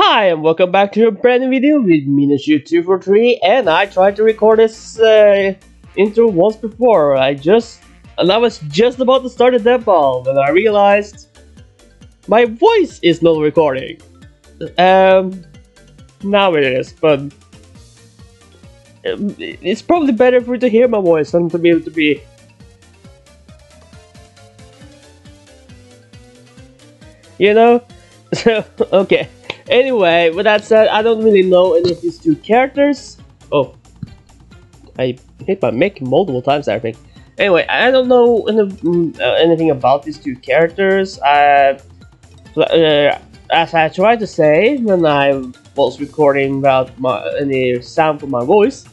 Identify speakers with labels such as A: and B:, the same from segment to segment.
A: Hi and welcome back to a brand new video with Minochu243 and I tried to record this uh, intro once before. I just and I was just about to start a death battle when I realized my voice is not recording. Um, now it is, but um, it's probably better for you to hear my voice than to be able to be you know so okay Anyway, with that said, I don't really know any of these two characters. Oh, I hit my mic multiple times, I think. Anyway, I don't know any, mm, uh, anything about these two characters. Uh, as I tried to say when I was recording without my, any sound from my voice,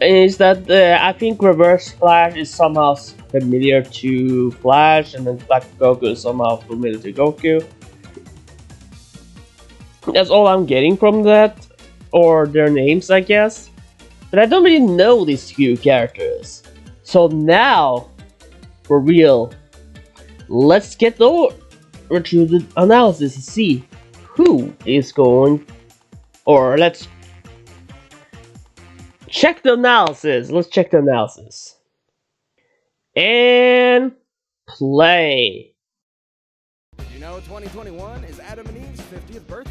A: is that uh, I think Reverse Flash is somehow familiar to Flash, and then Black Goku is somehow familiar to Goku. That's all I'm getting from that, or their names, I guess. But I don't really know these few characters. So now, for real, let's get over to the analysis to see who is going, or let's check the analysis. Let's check the analysis. And play.
B: You know, 2021 is Adam and Eve's 50th birthday.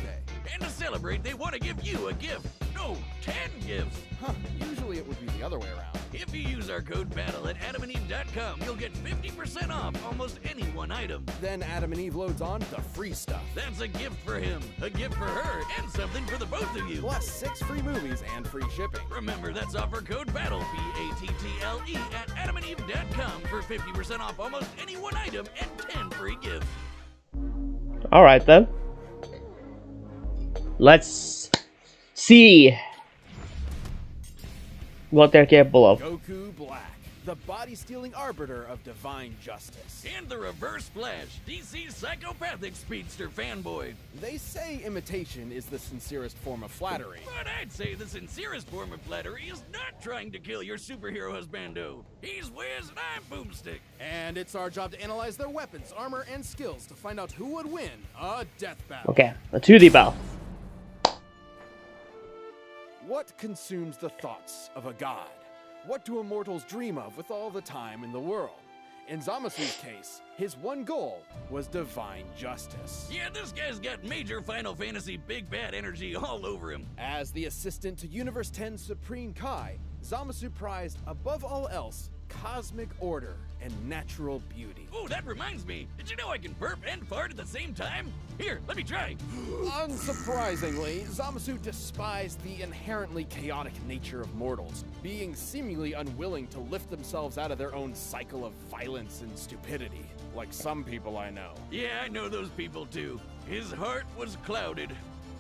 C: And to celebrate, they want to give you a gift. No, 10 gifts.
B: Huh, usually it would be the other way around.
C: If you use our code BATTLE at adamandeve.com, you'll get 50% off almost any one item.
B: Then Adam and Eve loads on the free stuff.
C: That's a gift for him, a gift for her, and something for the both of you.
B: Plus six free movies and free shipping.
C: Remember, that's offer code BATTLE, B-A-T-T-L-E, at adamandeve.com for 50% off almost any one item and 10 free gifts.
A: Alright then. Let's see what they're capable of.
B: Goku Black, the body-stealing arbiter of divine justice.
C: And the Reverse Flash, DC's psychopathic speedster fanboy.
B: They say imitation is the sincerest form of flattery.
C: But I'd say the sincerest form of flattery is not trying to kill your superhero husbando. He's Wiz and I'm Boomstick.
B: And it's our job to analyze their weapons, armor, and skills to find out who would win a death battle.
A: Okay, a 2D battle.
B: What consumes the thoughts of a god? What do immortals dream of with all the time in the world? In Zamasu's case, his one goal was divine justice.
C: Yeah, this guy's got major Final Fantasy big bad energy all over him.
B: As the assistant to Universe 10's Supreme Kai, Zamasu prized, above all else, cosmic order and natural beauty.
C: Oh, that reminds me. Did you know I can burp and fart at the same time? Here, let me try.
B: Unsurprisingly, Zamasu despised the inherently chaotic nature of mortals, being seemingly unwilling to lift themselves out of their own cycle of violence and stupidity, like some people I know.
C: Yeah, I know those people too. His heart was clouded.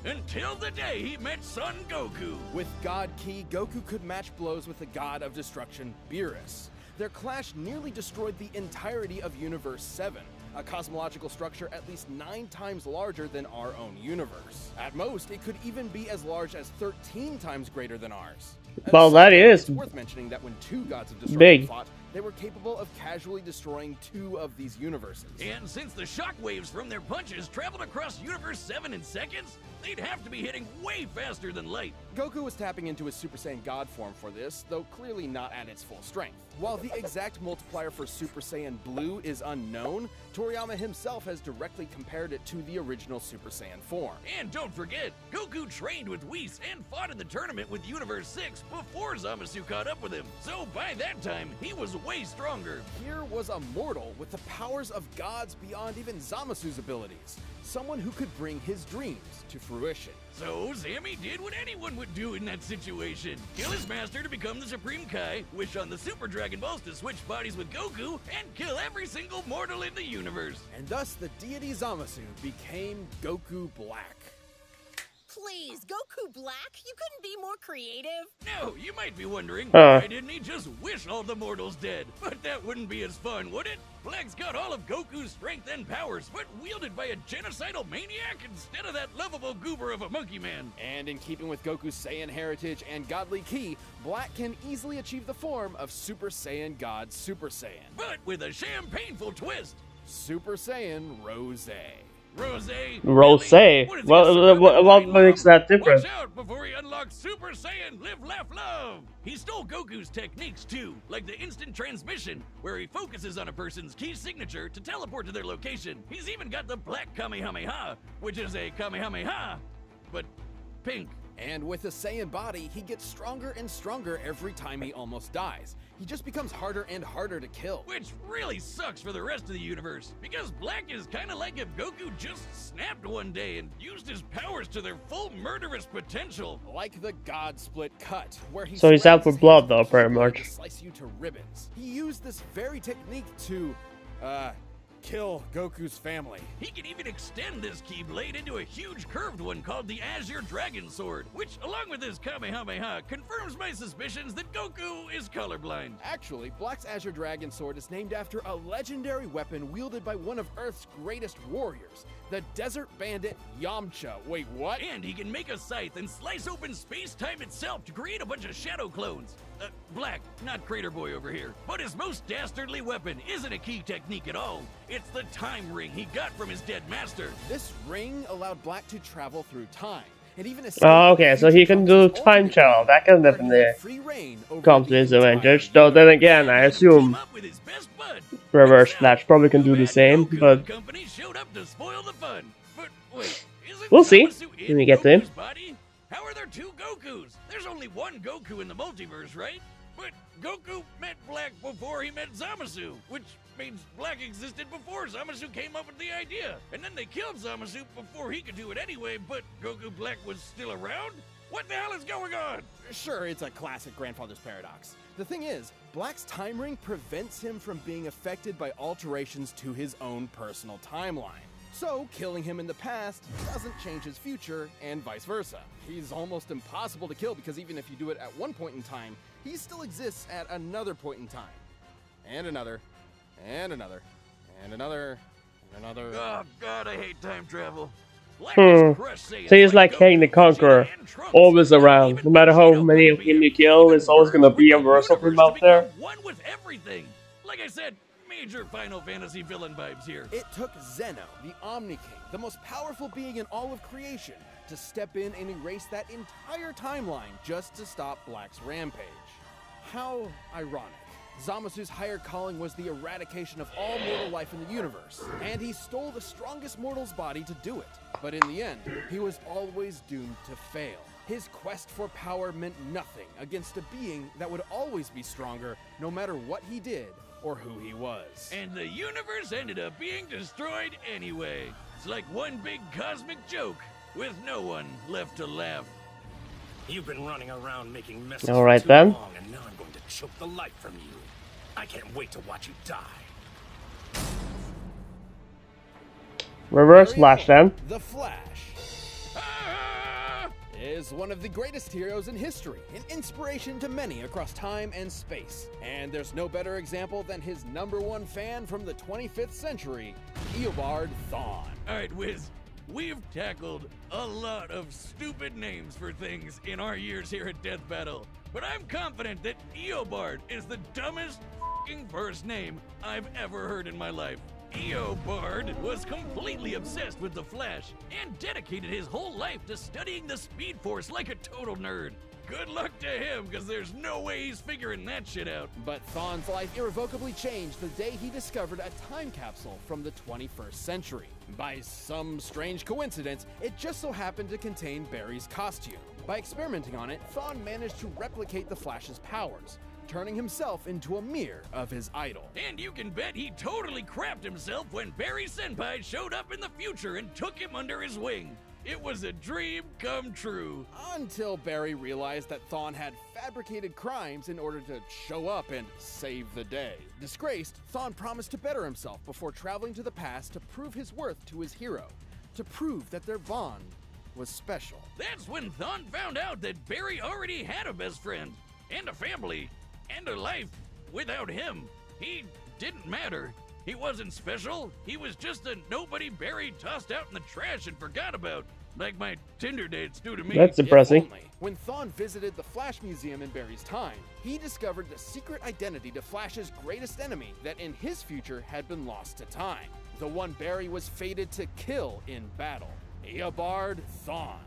C: Until the day he met Son Goku.
B: With God Ki, Goku could match blows with the god of destruction, Beerus. Their clash nearly destroyed the entirety of Universe 7, a cosmological structure at least nine times larger than our own universe. At most, it could even be as large as 13 times greater than ours.
A: Well, that is
B: It's worth mentioning that when two gods of destruction
A: big.
B: fought, they were capable of casually destroying two of these universes.
C: And since the shockwaves from their punches traveled across Universe 7 in seconds, they'd have to be hitting way faster than light.
B: Goku was tapping into his Super Saiyan God form for this, though clearly not at its full strength. While the exact multiplier for Super Saiyan Blue is unknown, Toriyama himself has directly compared it to the original Super Saiyan form.
C: And don't forget, Goku trained with Whis and fought in the tournament with Universe 6 before Zamasu caught up with him. So by that time, he was way stronger.
B: Here was a mortal with the powers of gods beyond even Zamasu's abilities, someone who could bring his dreams to fruition.
C: So Sammy did what anyone would do in that situation. Kill his master to become the Supreme Kai, wish on the Super Dragon Balls to switch bodies with Goku, and kill every single mortal in the universe.
B: And thus the deity Zamasu became Goku Black.
D: Please, Goku Black? You couldn't be more creative?
C: No, you might be wondering,
A: Huh.
C: why didn't he just wish all the mortals dead? But that wouldn't be as fun, would it? Black's got all of Goku's strength and powers, but wielded by a genocidal maniac instead of that lovable goober of a monkey man.
B: And in keeping with Goku's Saiyan heritage and godly ki, Black can easily achieve the form of Super Saiyan God Super Saiyan.
C: But with a champagneful twist.
B: Super Saiyan Rose.
C: Rose.
A: Rose?
C: Really? What is he,
A: Well,
C: uh,
A: what- what makes that different?
C: Watch out before he unlocks Super Saiyan Live, Laugh, Love! He stole Goku's techniques too, like the instant transmission, where he focuses on a person's ki signature to teleport to their location. He's even got the Black Kamehameha, which is a Kamehameha, but pink.
B: And with a Saiyan body, he gets stronger and stronger every time he almost dies. He just becomes harder and harder to kill.
C: Which really sucks for the rest of the universe, because Black is kinda like if Goku just snapped one day and used his powers to their full murderous potential.
B: Like the God Split cut, where he
A: So he's out for blood, though, pretty much.
B: Slice you to ribbons. He used this very technique to, uh, kill Goku's family.
C: He can even extend this ki blade into a huge curved one called the Azure Dragon Sword, which, along with his Kamehameha, confirms my suspicions that Goku is colorblind.
B: Actually, Black's Azure Dragon Sword is named after a legendary weapon wielded by one of Earth's greatest warriors, the Desert Bandit Yamcha. Wait, what?
C: And he can make a scythe and slice open space-time itself to create a bunch of shadow clones. Uh, Black, not Crater Boy over here. But his most dastardly weapon isn't a ki technique at all. It's the time ring he got from his dead master.
B: This ring allowed Black to travel through time. And even escape
A: Oh, okay, so he can do time travel. That can
B: where he
A: definitely
B: had free
A: come to
B: the
A: his
B: entire
A: advantage. Though then again, I assume
C: up with his best bud.
A: Reverse
C: Except
A: Flash probably can do the same, but
C: and company showed up to spoil the fun. But wait, isn't
A: We'll see
C: Zamasu
A: when we get to him.
C: How are there two Gokus? There's only one Goku in the multiverse, right? But Goku met Black before he met Zamasu, which means Black existed before Zamasu came up with the idea. And then they killed Zamasu before he could do it anyway, but Goku Black was still around? What the hell is going on?
B: Sure, it's a classic grandfather's paradox. The thing is, Black's time ring prevents him from being affected by alterations to his own personal timeline. So, killing him in the past doesn't change his future, and vice versa. He's almost impossible to kill because even if you do it at one point in time, he still exists at another point in time. And another, and another, and another, and another.
C: Oh god, I hate time travel.
A: Hmm.
C: has crushed Saiyans
A: So he's like
C: Goku,
A: Kang the Conqueror,
C: Vegeta, and Trunks.
A: always around. No matter how many of him you kill,
C: even
A: it's always gonna be a
C: with the
A: verse of him out there.
C: One with everything. Like I said, major Final Fantasy villain vibes here.
B: It took Zeno, the Omni King, the most powerful being in all of creation, to step in and erase that entire timeline just to stop Black's rampage. How ironic. Zamasu's higher calling was the eradication of all mortal life in the universe, and he stole the strongest mortal's body to do it. But in the end, he was always doomed to fail. His quest for power meant nothing against a being that would always be stronger no matter what he did or who he was.
C: And the universe ended up being destroyed anyway. It's like one big cosmic joke with no one left to laugh.
E: You've been running around making messes
A: All right,
E: for too
A: then.
E: long, and now I'm going to choke the life from you. I can't wait to watch you die.
A: Reverse Flash
B: cool.
A: then.
B: The Flash! Is one of the greatest heroes in history, an inspiration to many across time and space. And there's no better example than his number one fan from the 25th century, Eobard Thawne.
C: Alright, Wiz. We've tackled a lot of stupid names for things in our years here at Death Battle, but I'm confident that Eobard is the dumbest first name I've ever heard in my life. Eobard was completely obsessed with the Flash and dedicated his whole life to studying the Speed Force like a total nerd. Good luck to him, because there's no way he's figuring that shit out.
B: But Thawne's life irrevocably changed the day he discovered a time capsule from the 21st century. By some strange coincidence, it just so happened to contain Barry's costume. By experimenting on it, Thawne managed to replicate the Flash's powers, turning himself into a mirror of his idol.
C: And you can bet he totally crapped himself when Barry Senpai showed up in the future and took him under his wing. It was a dream come true.
B: Until Barry realized that Thawne had fabricated crimes in order to show up and save the day. Disgraced, Thawne promised to better himself before traveling to the past to prove his worth to his hero, to prove that their bond was special.
C: That's when Thawne found out that Barry already had a best friend, and a family, and a life without him. He didn't matter. He wasn't special. He was just a nobody Barry tossed out in the trash and forgot about, like my Tinder dates do to me.
A: That's
B: If
A: depressing.
B: only. When Thawne visited the Flash Museum in Barry's time, he discovered the secret identity to Flash's greatest enemy that in his future had been lost to time. the one Barry was fated to kill in battle. Eobard Thawne.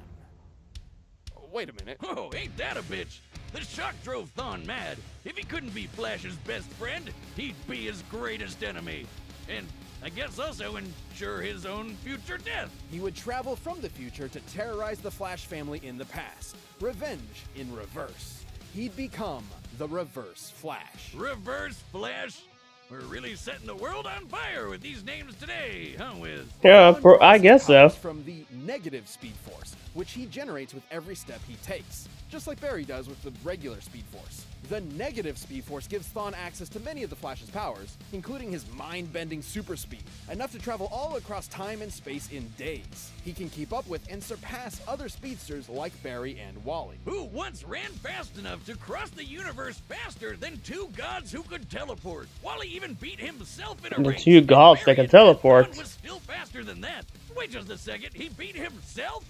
B: Wait a minute.
C: Oh, ain't that a bitch? The shock drove Thawne mad. If he couldn't be Flash's best friend, he'd be his greatest enemy. And I guess also ensure his own future death.
B: He would travel from the future to terrorize the Flash family in the past. Revenge in reverse. He'd become the Reverse Flash.
C: Reverse Flash? We're really setting the world on fire with these names today, huh, Wiz?
A: Yeah,
B: Thawne
A: I guess so.
B: From the negative Speed Force, which he generates with every step he takes, just like Barry does with the regular Speed Force. The negative Speed Force gives Thawne access to many of the Flash's powers, including his mind-bending super speed, enough to travel all across time and space in days. He can keep up with and surpass other speedsters like Barry and Wally.
C: Who once ran fast enough to cross the universe faster than two gods who could teleport? Wally even beat himself in a
A: The
C: race.
A: two gods that can teleport.
C: Thawne was still faster than that. Wait just a second, he beat himself?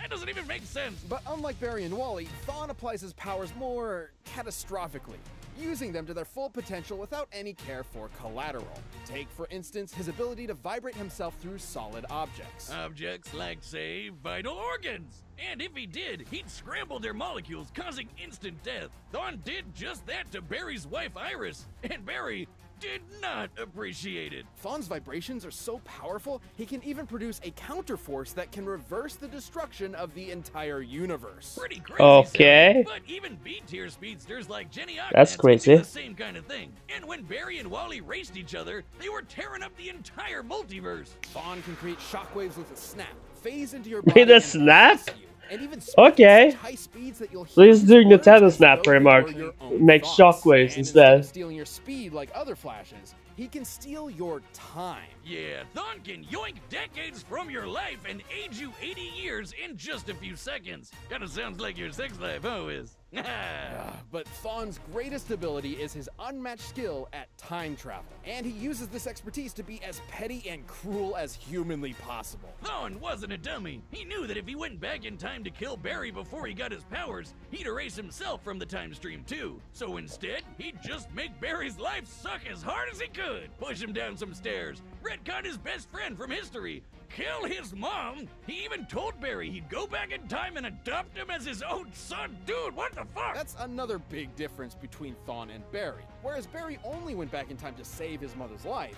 C: That doesn't even make sense.
B: But unlike Barry and Wally, Thawne applies his powers more catastrophically, using them to their full potential without any care for collateral. Take, for instance, his ability to vibrate himself through solid objects.
C: Objects like, say, vital organs. And if he did, he'd scramble their molecules, causing instant death. Thawne did just that to Barry's wife Iris, and Barry did not appreciate it.
B: Thawne's vibrations are so powerful, he can even produce a counterforce that can reverse the destruction of the entire universe.
C: Pretty crazy.
A: Okay.
C: stuff. But even B-tier speedsters like Jenni Ognats
A: That's crazy.
C: the same kind of thing. And when Barry and Wally raced each other, they were tearing up the entire multiverse.
B: Thawne can create shockwaves with a snap, phase into your
A: With a
B: and
A: snap?
B: Possess you, and even
A: Okay.
B: at such high speeds that you'll
A: So he's doing the
B: words
A: tennis
B: as
A: snap
B: though
A: pretty much.
B: were your own
A: Make shockwaves instead.
B: stealing your speed like other flashes, he can steal your time.
C: Yeah, Thawne can yoink decades from your life and age you 80 years in just a few seconds. Kinda sounds like your sex life, huh, Wiz?
B: Ah, But Thawne's greatest ability is his unmatched skill at time travel, and he uses this expertise to be as petty and cruel as humanly possible.
C: Thawne wasn't a dummy. He knew that if he went back in time to kill Barry before he got his powers, he'd erase himself from the time stream too. So instead, he'd just make Barry's life suck as hard as he could, push him down some stairs, retcon his best friend from history, kill his mom. He even told Barry he'd go back in time and adopt him as his own son. Dude, what the fuck?
B: That's another big difference between Thawne and Barry. Whereas Barry only went back in time to save his mother's life,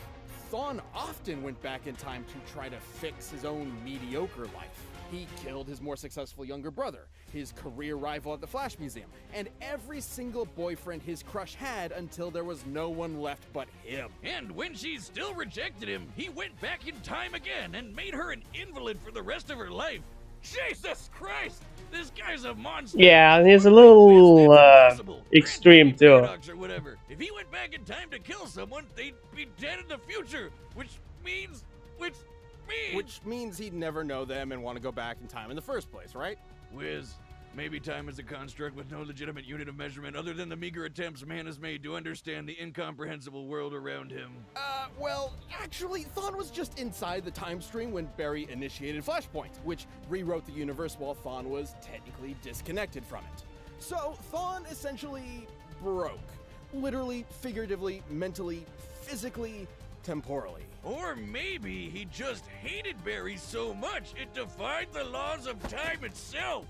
B: Thawne often went back in time to try to fix his own mediocre life. He killed his more successful younger brother, his career rival at the Flash Museum, and every single boyfriend his crush had until there was no one left but him.
C: And when she still rejected him, he went back in time again and made her an invalid for the rest of her life. Jesus Christ! This guy's a monster.
A: Yeah, and he's a little, uh, extreme, too.
C: Or whatever. If he went back in time to kill someone, they'd be dead in the future, which means, which means,
B: Which means he'd never know them and want to go back in time in the first place, right?
C: Wiz, maybe time is a construct with no legitimate unit of measurement other than the meager attempts man has made to understand the incomprehensible world around him.
B: Uh, well, actually, Thawne was just inside the time stream when Barry initiated Flashpoint, which rewrote the universe while Thawne was technically disconnected from it. So, Thawne essentially broke. Literally, figuratively, mentally, physically, temporally.
C: Or maybe he just hated Barry so much it defied the laws of time itself.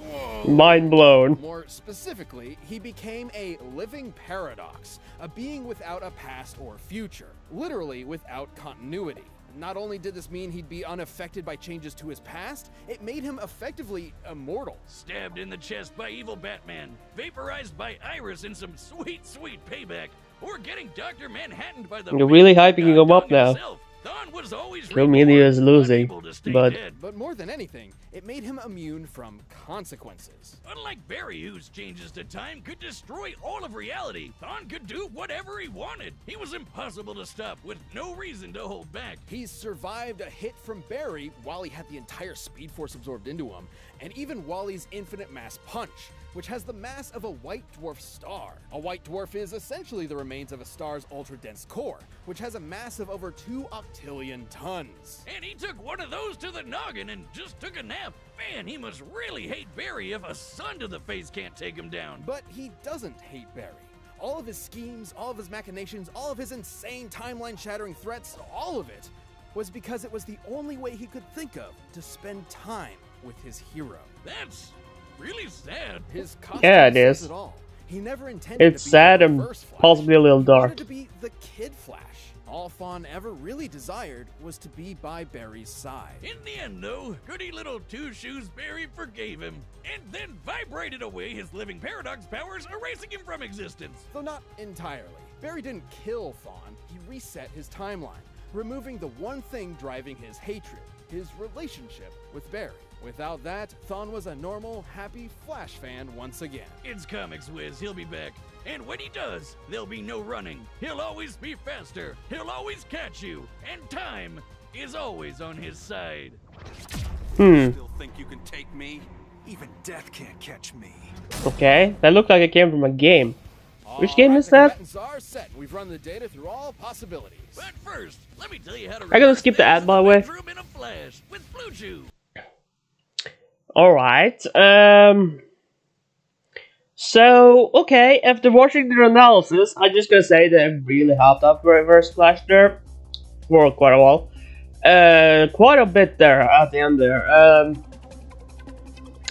C: Whoa.
A: Mind blown.
B: More specifically, he became a living paradox, a being without a past or future, literally without continuity. Not only did this mean he'd be unaffected by changes to his past, it made him effectively immortal.
C: Stabbed in the chest by evil Batman, vaporized by Iris in some sweet, sweet payback, or getting Dr. Manhattan by the
A: You're really
C: big
A: hyping him up now.
C: himself. Thawne was always
A: Kill Media
C: reborn,
A: is losing,
C: unable to stay
A: but-
C: dead.
B: But more than anything, it made him immune from consequences.
C: Unlike Barry, whose changes to time could destroy all of reality, Thawne could do whatever he wanted. He was impossible to stop, with no reason to hold back.
B: He survived a hit from Barry while he had the entire Speed Force absorbed into him, and even Wally's infinite mass punch, which has the mass of a white dwarf star. A white dwarf is essentially the remains of a star's ultra dense core, which has a mass of over 2 octillion tons.
C: And he took one of those to the noggin and just took a nap. Man, he must really hate Barry if a sun to the face can't take him down.
B: But he doesn't hate Barry. All of his schemes, all of his machinations, all of his insane timeline shattering threats, all of it was because it was the only way he could think of to spend time with his hero.
C: That's really sad.
B: His
A: Yeah, it
B: says
A: is.
B: It. He never intended
A: It's
B: to be
A: sad and
B: Flash.
A: possibly a little dark.
B: to be the Kid Flash. All Thawne ever really desired was to be by Barry's side.
C: In the end, though, goody little Two Shoes Barry forgave him, and then vibrated away his living paradox powers, erasing him from existence.
B: Though not entirely. Barry didn't kill Thawne, he reset his timeline, removing the one thing driving his hatred his relationship with Barry. Without that, Thawne was a normal, happy Flash fan once again.
C: It's Comics Wiz, he'll be back. And when he does, there'll be no running. He'll always be faster, he'll always catch you, and time is always on his side.
A: Hmm.
F: Still think you can take me? Even death can't catch me.
A: Okay. That looked like it came from a game. Which game is that?
B: combatants are set. We've run the data through all possibilities.
C: But first, let me tell you how to
A: I gotta skip the ad, by the way.
C: Bedroom in a flash with Blue Chew.
A: Alright, um... So, okay, after watching their analysis, I'm just gonna say they really hopped up Reverse Flash there for quite a while. Uh, quite a bit there at the end there. Um,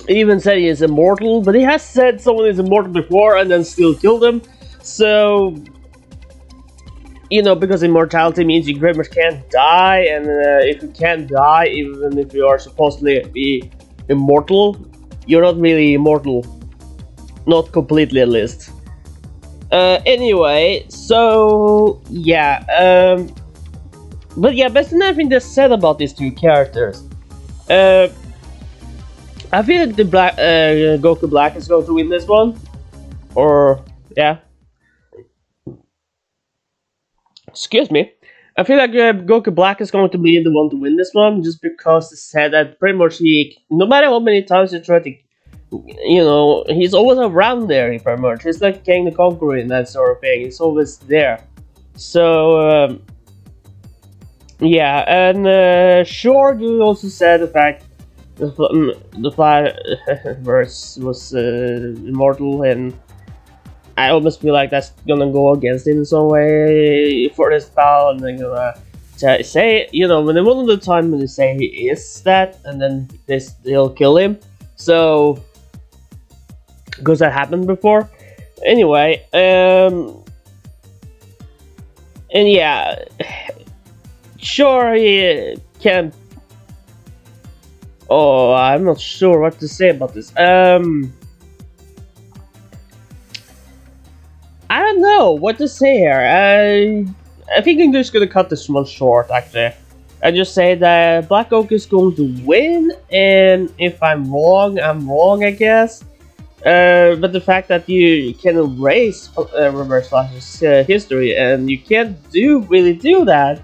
A: even said he is immortal, but he has said someone is immortal before and then still killed him. So, you know, because immortality means you pretty much can't die, and uh, if you can't die, even if you are supposedly be immortal, you're not really immortal. Not completely at least. Uh, anyway, so yeah, um, but yeah, on everything that's said about these two characters, uh, I feel like the Black uh, Goku Black is going to win this one, or yeah. Excuse me. I feel like uh, Goku Black is going to be the one to win this one, just because it's said that pretty much he, no matter how many times you try to, you know, he's always around there. Pretty much, he's like King the Conqueror and that sort of thing. He's always there. So um, yeah, and uh, sure, you also said the fact the mm, the fly verse was uh, immortal, and I almost feel like that's gonna go against him in some way for this battle, and they're gonna say, you know, when they one of the time when they say he is that, and then they still kill him. So, because that happened before. Anyway, um, and yeah, sure he can. Oh, I'm not sure what to say about this. Um. Don't know what to say here. I, I think I'm just gonna cut this one short, actually. I just say that Black Goku is going to win, and if I'm wrong, I'm wrong, I guess. Uh, but the fact that you can erase uh, Reverse Flash's uh, history, and you can't do really do that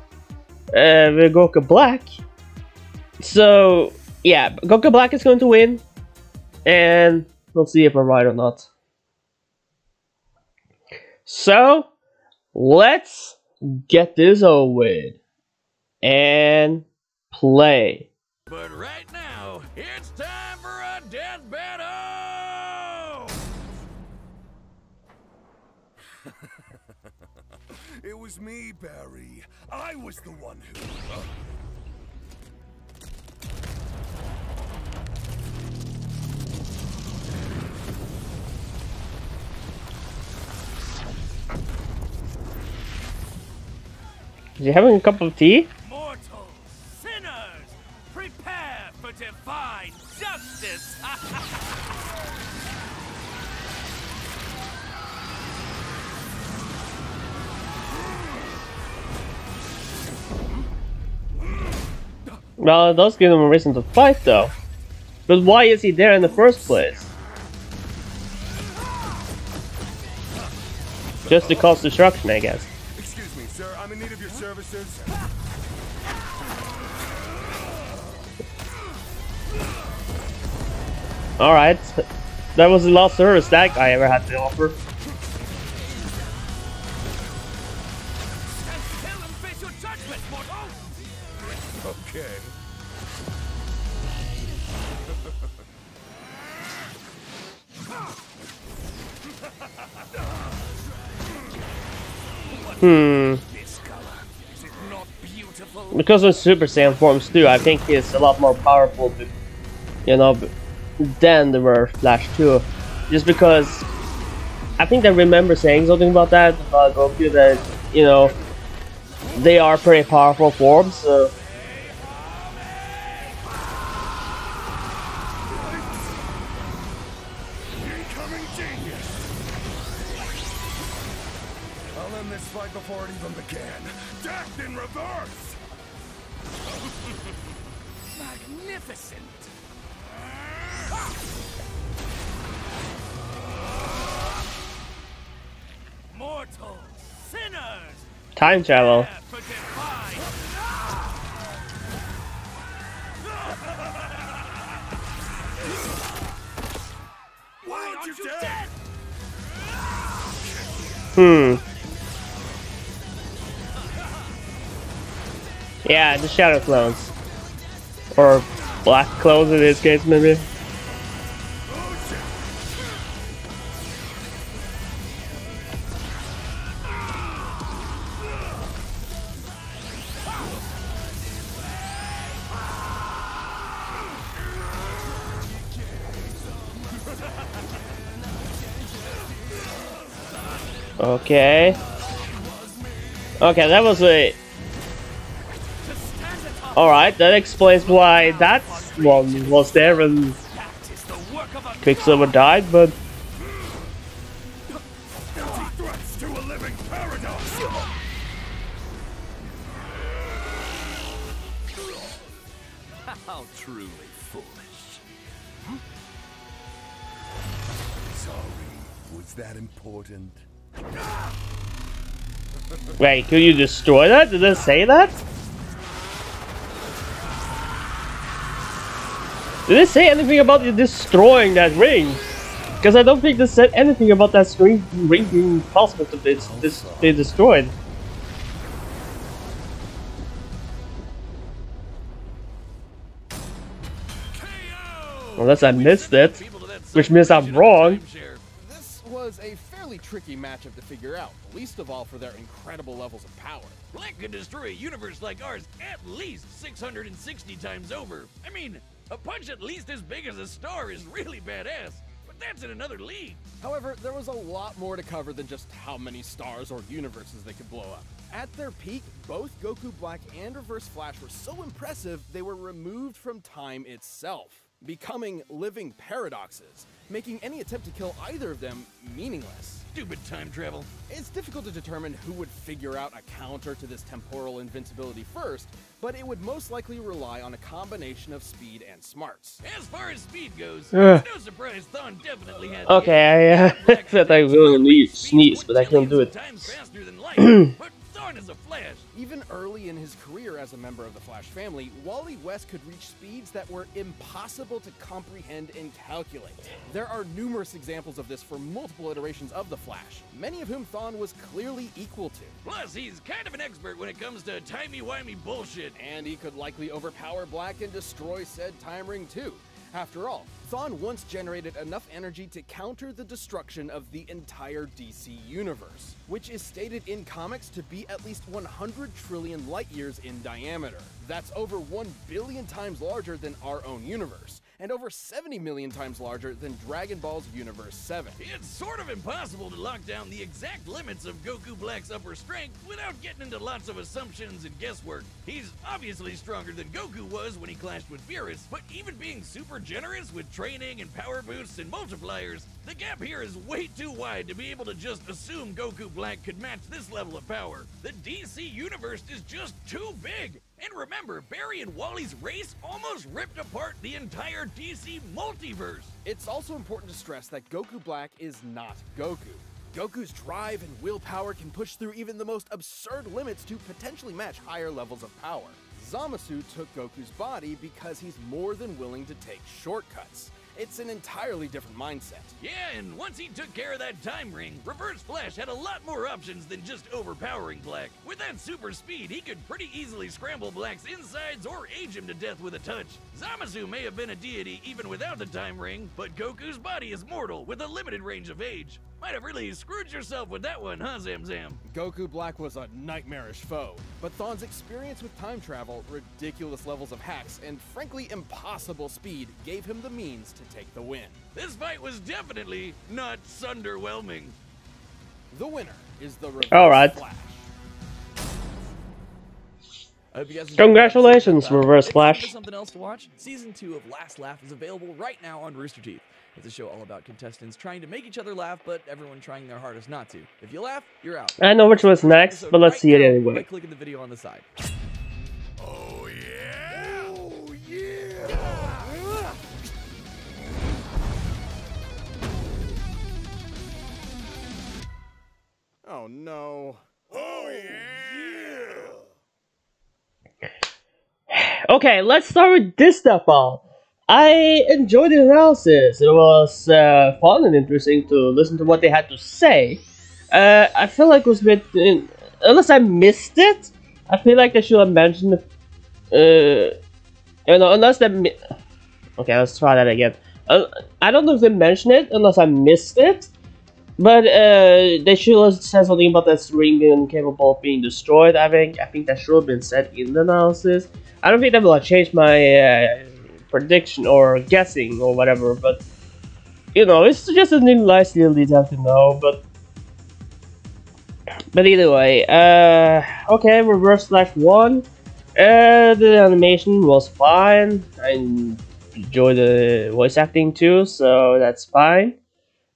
A: uh, with Goku Black. So, yeah, Goku Black is going to win, and we'll see if I'm right or not. So, let's get this over with and play.
C: But right now, it's time for a death battle!
F: It was me, Barry. I was the one who.
A: Uh, He having a cup of tea?
E: Mortals, sinners, prepare for divine justice!
A: Well, it does give him a reason to fight, though. But why is he there in the first place? Just to cause destruction, I guess.
F: Services.
A: Alright. That was the last service that guy ever had to offer.
E: and kill and face your judgment, mortal!
F: Okay.
A: Hmm. Because of Super Saiyan forms too, I think he's a lot more powerful, you know, than the Reverse Flash too. Just because I think I remember saying something about that about Goku that you know they are pretty powerful forms. So
F: dead?
E: dead?
A: Hmm. Yeah, the Shadow Clones. Or Black Clones in this case, maybe. Okay, that was a. Alright, that explains why that one was there and
E: That is the work of a
A: Quicksilver died, but
F: Empty threats to a living paradox!
E: How truly foolish.
F: Sorry, was that important? Ah!
A: Wait, could you destroy that? Did it say that? Did it say anything about you destroying that ring? Because I don't think they said anything about that screen ring being possible to be destroyed. Unless I missed it, which means I'm wrong.
B: This was a fairly tricky matchup to figure out, least of all for their incredible levels of power.
C: Black could destroy a universe like ours at least 660 times over. I mean, a punch at least as big as a star is really badass, but that's in another league.
B: However, there was a lot more to cover than just how many stars or universes they could blow up. At their peak, both Goku Black and Reverse Flash were so impressive they were removed from time itself, becoming living paradoxes, making any attempt to kill either of them meaningless.
C: Stupid time travel.
B: It's difficult to determine who would figure out a counter to this temporal invincibility first, but it would most likely rely on a combination of speed and smarts.
C: As far as speed goes,
A: Ugh.
C: no surprise Thawne definitely had
A: Okay, I uh, thought I was going to sneeze, but I couldn't do it.
C: Faster than light, but Thawne is a flash.
B: Even early in his career as a member of the Flash family, Wally West could reach speeds that were impossible to comprehend and calculate. There are numerous examples of this for multiple iterations of the Flash, many of whom Thawne was clearly equal to.
C: Plus, he's kind of an expert when it comes to timey-wimey bullshit.
B: And he could likely overpower Black and destroy said time ring too. After all, Thawne once generated enough energy to counter the destruction of the entire DC universe, which is stated in comics to be at least 100 trillion light years in diameter. That's over 1 billion times larger than our own universe, and over 70 million times larger than Dragon Ball's Universe 7.
C: It's sort of impossible to lock down the exact limits of Goku Black's upper strength without getting into lots of assumptions and guesswork. He's obviously stronger than Goku was when he clashed with Beerus, but even being super generous with training and power boosts and multipliers, the gap here is way too wide to be able to just assume Goku Black could match this level of power. The DC universe is just too big. And remember, Barry and Wally's race almost ripped apart the entire DC multiverse.
B: It's also important to stress that Goku Black is not Goku. Goku's drive and willpower can push through even the most absurd limits to potentially match higher levels of power. Zamasu took Goku's body because he's more than willing to take shortcuts. It's an entirely different mindset.
C: Yeah, and once he took care of that time ring, Reverse Flash had a lot more options than just overpowering Black. With that super speed, he could pretty easily scramble Black's insides or age him to death with a touch. Zamasu may have been a deity even without the time ring, but Goku's body is mortal with a limited range of age. Might have really screwed yourself with that one, huh, Zam Zam?
B: Goku Black was a nightmarish foe, but Thawne's experience with time travel, ridiculous levels of hacks, and frankly impossible speed gave him the means to take the win.
C: This fight was definitely not underwhelming.
B: The winner is the Reverse
A: All right.
B: Flash.
G: I hope you guys enjoyed
A: Congratulations. Reverse
G: If you're looking
A: Flash.
G: something else to watch? Season two of Last Laugh is available right now on Rooster Teeth. It's a show all about contestants trying to make each other laugh, but everyone trying their hardest not to. If you laugh, you're out.
A: I know which was next, but let's
G: right
A: see it anyway.
G: By clicking the video on the side.
F: Oh yeah! Oh yeah!
B: Oh no.
F: Oh yeah!
A: Okay, let's start with this stuff all. I enjoyed the analysis. It was uh, fun and interesting to listen to what they had to say. Uh, I feel like it was a bit. Uh, unless I missed it, I feel like they should have mentioned. Uh, you know, unless they. Mi- okay, let's try that again. Uh, I don't know if they mentioned it unless I missed it. But uh, they should have said something about that ring being capable of being destroyed. I think I think that should have been said in the analysis. I don't think that will have changed my uh, prediction or guessing or whatever. But you know, it's just a little nice little detail to know. But but either way, uh, okay, reverse flash won. Uh, the animation was fine. I enjoyed the voice acting too, so that's fine.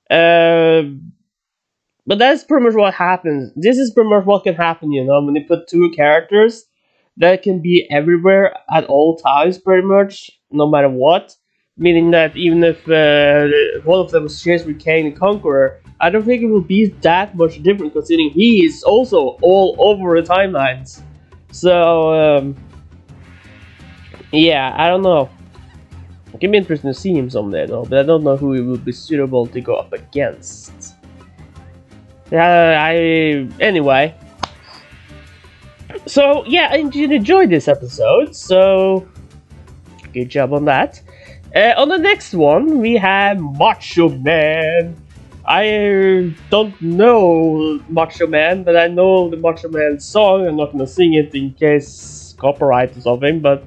A: Uh, but that's pretty much what happens. This is pretty much what can happen, you know, when you put two characters that can be everywhere at all times, pretty much, no matter what. Meaning that even if uh, one of them was changed with the Conqueror, I don't think it will be that much different considering he is also all over the timelines. So, um, yeah, I don't know. It can be interesting to see him someday though, but I don't know who he would be suitable to go up against. Yeah, I anyway. So yeah, I enjoy this episode. So good job on that. Uh, on the next one, we have Macho Man. I don't know Macho Man, but I know the Macho Man song. I'm not gonna sing it in case copyright or something, but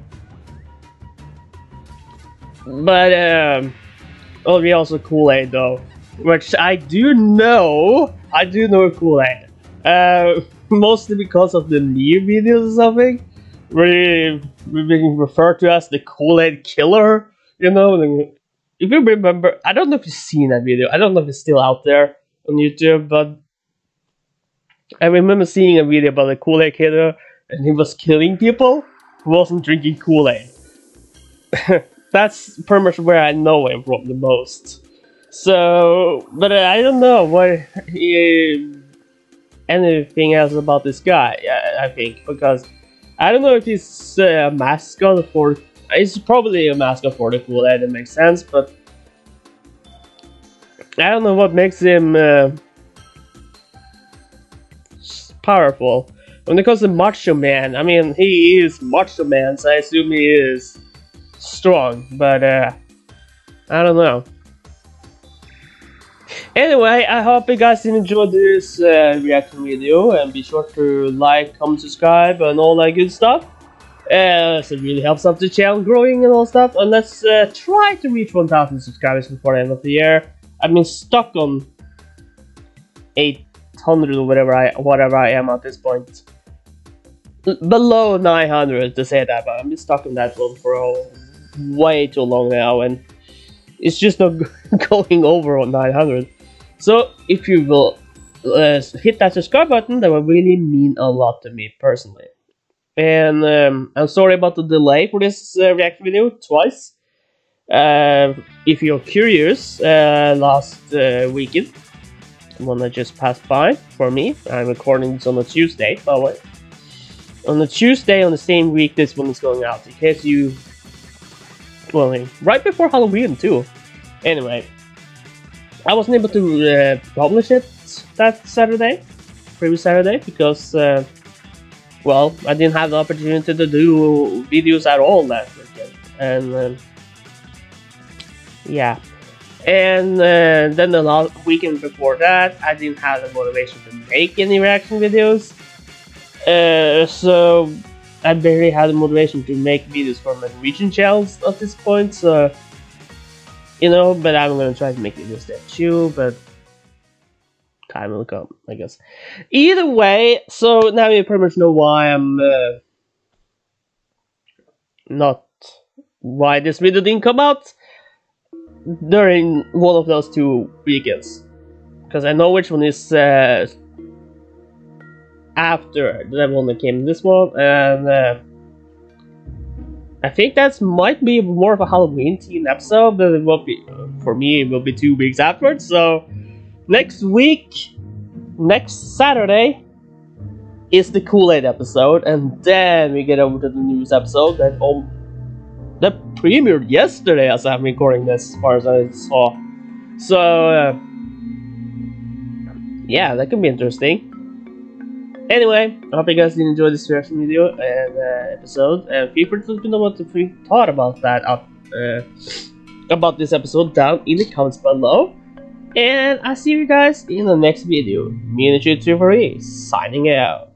A: but um, It'll be also Kool Aid though, which I do know. I do know Kool Aid. Uh, mostly because of the new videos or something. We're being referred to as the Kool Aid Killer. You know, if you remember, I don't know if you've seen that video. I don't know if it's still out there on YouTube, but I remember seeing a video about the Kool Aid Killer, and he was killing people who wasn't drinking Kool Aid. That's pretty much where I know him from the most. So, but I don't know what he, anything else about this guy. I, I think because I don't know if he's uh, a mascot for. It's probably a mascot for the Kool Aid. It makes sense, but I don't know what makes him uh, powerful. When it comes to Macho Man, I mean, he is Macho Man, so I assume he is strong, but uh, I don't know. Anyway, I hope you guys enjoyed this uh, reaction video, and be sure to like, comment, subscribe, and all that good stuff. Uh, it really helps out the channel growing and all stuff. And let's uh, try to reach 1,000 subscribers before the end of the year. I've been stuck on 800 or whatever I whatever I am at this point. Below 900 to say that, but I'm just stuck on that one for way too long now, and it's just not going over on 900. So if you will uh, hit that subscribe button, that would really mean a lot to me personally. And um, I'm sorry about the delay for this uh, react video twice. Uh, if you're curious, uh, last uh, weekend, one that just passed by for me, I'm recording this on a Tuesday, by the way. On the Tuesday on the same week this one is going out, in case you. Well, right before Halloween, too. Anyway, I wasn't able to uh, publish it that Saturday, previous Saturday, because, uh, well, I didn't have the opportunity to do videos at all that weekend. And, um, yeah. And uh, then the last weekend before that, I didn't have the motivation to make any reaction videos. Uh, so I barely had the motivation to make videos for my Norwegian channels at this point. So you know, but I'm gonna try to make it just there too. But time will come, I guess. Either way, so now you pretty much know why I'm uh, not why this video didn't come out during one of those two weekends because I know which one is uh, after the one that came this one and uh, I think that might be more of a Halloween themed episode but it will be for me it will be two weeks afterwards so next week next Saturday is the Kool-Aid episode and then we get over to the news episode that oh that premiered yesterday as I'm recording this, as far as I saw. So, uh, yeah, that could be interesting. Anyway, I hope you guys did enjoy this reaction video and uh, episode. And feel free to let me know what you thought about that up, uh, about this episode down in the comments below. And I'll see you guys in the next video. Me and 3 signing out.